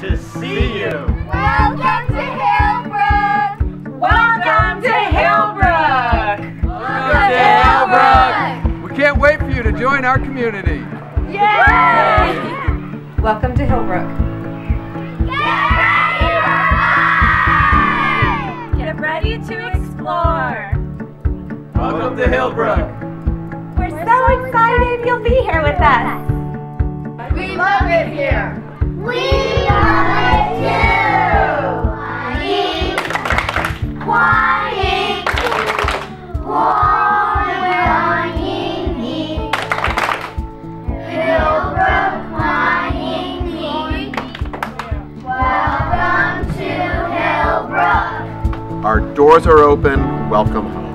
to see you. Welcome to Hillbrook! Welcome to Hillbrook! Welcome to Hillbrook! We can't wait for you to join our community. Yay! Welcome to Hillbrook. Get ready to explore! Welcome to Hillbrook. We're so excited you'll be here with us. We love it here! We Our doors are open. Welcome home.